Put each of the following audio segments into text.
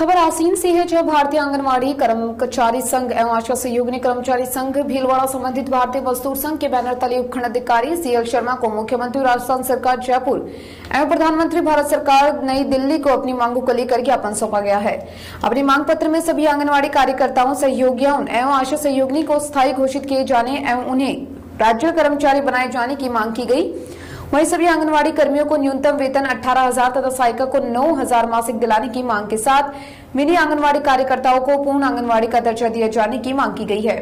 खबर आसीन से है जब भारतीय आंगनवाड़ी कर्मचारी संघ एवं आशा सहयोगी कर्मचारी संघ भीलवाड़ा संबंधित भारतीय मजदूर संघ के बैनर तले उपखंड अधिकारी सीएल शर्मा को मुख्यमंत्री राजस्थान सरकार, जयपुर एवं प्रधानमंत्री भारत सरकार नई दिल्ली को अपनी मांगों को लेकर ज्ञापन सौंपा गया है। अपनी मांग पत्र में सभी आंगनबाड़ी कार्यकर्ताओं, सहयोगियों एवं आशा सहयोगी को स्थायी घोषित किए जाने एवं उन्हें राज्य कर्मचारी बनाए जाने की मांग की गई। वहीं सभी आंगनवाड़ी कर्मियों को न्यूनतम वेतन अठारह हज़ार तथा सहायिका को नौ हज़ार मासिक दिलाने की मांग के साथ मिनी आंगनवाड़ी कार्यकर्ताओं को पूर्ण आंगनवाड़ी का दर्जा दिए जाने की मांग की गई है।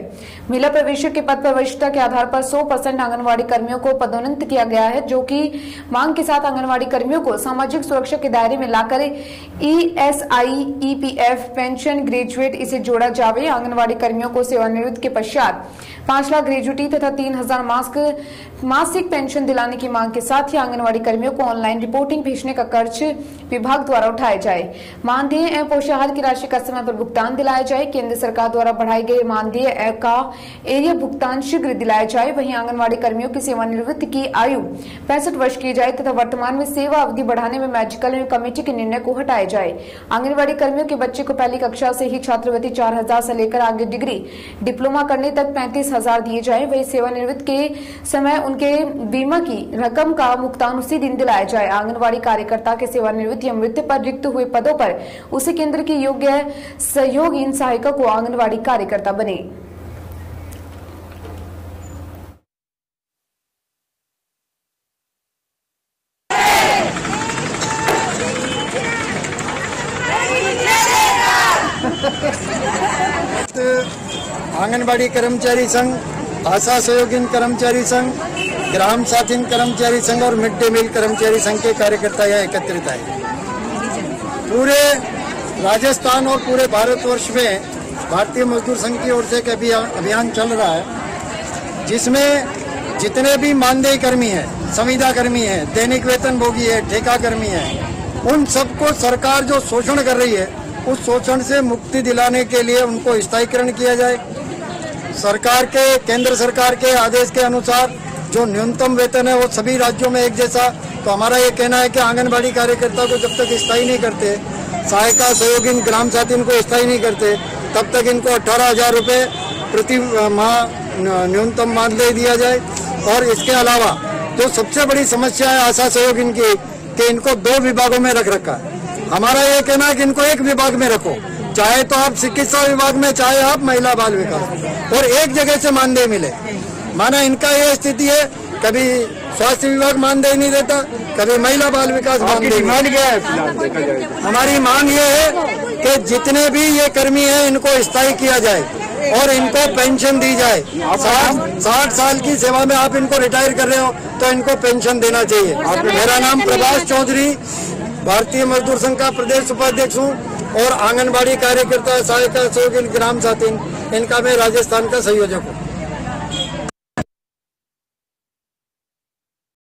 महिला प्रवेशक के पद पर वरिष्ठता के आधार पर 100 परसेंट आंगनबाड़ी कर्मियों को पदोन्नत किया गया है, जो कि मांग के साथ आंगनवाड़ी कर्मियों को सामाजिक सुरक्षा के दायरे में लाकर E P F pension, graduate इसे जोड़ा जावे। आंगनवाड़ी कर्मियों को सेवानिवृत्त के पश्चात पाँच लाख ग्रेजुटी तथा तीन हज़ार मास्क, मासिक पेंशन दिलाने की मांग के साथ ही आंगनवाड़ी कर्मियों को ऑनलाइन रिपोर्टिंग भेजने का खर्च विभाग द्वारा उठाया जाए। मानदेय एवं पोषाहार की राशि का समय पर भुगतान दिलाया जाए। केंद्र सरकार द्वारा बढ़ाए गए मानदेय का एरिया भुगतान शीघ्र दिलाया जाए। वहीं आंगनबाड़ी कर्मियों की सेवानिवृत्ति की आयु पैंसठ वर्ष की जाए तथा वर्तमान में सेवा अवधि बढ़ाने में मैजिकल एवं कमेटी के निर्णय को हटाया जाए। आंगनबाड़ी कर्मियों के बच्चे को पहली कक्षा से ही छात्रवृत्ति चार हज़ार से लेकर आगे डिग्री, डिप्लोमा करने तक पैंतीस हज़ार दिए जाए। वही सेवानिवृत्त के समय उनके बीमा की रकम का भुगतान उसी दिन दिलाया जाए। आंगनबाड़ी कार्यकर्ता के सेवानिवृत्त या मृत्यु पर रिक्त हुए पदों पर उसी केंद्र की योग्य सहयोगी सहायिका को आंगनबाड़ी कार्यकर्ता बने। आंगनबाड़ी कर्मचारी संघ, आशा सहयोगी कर्मचारी संघ, ग्राम साथी कर्मचारी संघ और मिड डे मील कर्मचारी संघ के कार्यकर्ता यहाँ एकत्रित आए। पूरे राजस्थान और पूरे भारतवर्ष में भारतीय मजदूर संघ की ओर से एक अभियान चल रहा है, जिसमें जितने भी मानदेय कर्मी हैं, संविदा कर्मी हैं, दैनिक वेतन भोगी है, ठेका कर्मी है, उन सबको सरकार जो शोषण कर रही है, उस शोषण से मुक्ति दिलाने के लिए उनको स्थायीकरण किया जाए। सरकार के, केंद्र सरकार के आदेश के अनुसार जो न्यूनतम वेतन है, वो सभी राज्यों में एक जैसा तो हमारा ये कहना है कि आंगनबाड़ी कार्यकर्ता को जब तक स्थायी नहीं करते, सहायता सहयोगी ग्राम साथी को स्थायी नहीं करते, तब तक इनको अठारह हज़ार रूपए प्रति माह न्यूनतम मानदेय दिया जाए। और इसके अलावा जो सबसे बड़ी समस्या है आशा सहयोगी की कि इनको दो विभागों में रख रखा है। हमारा ये कहना है कि इनको एक विभाग में रखो, चाहे तो आप चिकित्सा विभाग में, चाहे आप महिला बाल विकास। और एक जगह से मानदेय मिले। माना इनका ये स्थिति है कभी स्वास्थ्य विभाग मानदेय नहीं देता कभी महिला बाल विकास मानदेय मांग गया है? हमारी मांग ये है कि जितने भी ये कर्मी हैं इनको स्थायी किया जाए और इनको पेंशन दी जाए। साठ साठ साल की सेवा में आप इनको रिटायर कर रहे हो तो इनको पेंशन देना चाहिए। मेरा नाम प्रभाष चौधरी भारतीय मजदूर संघ का प्रदेश उपाध्यक्ष हूँ और आंगनबाड़ी कार्यकर्ता सहायता सहयोगी ग्राम साथी इनका मैं राजस्थान का संयोजक हूँ।